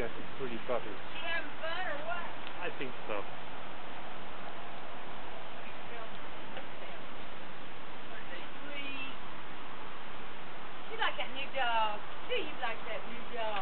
puppy. She having fun or what? I think so. You like that new dog. Do you like that new dog?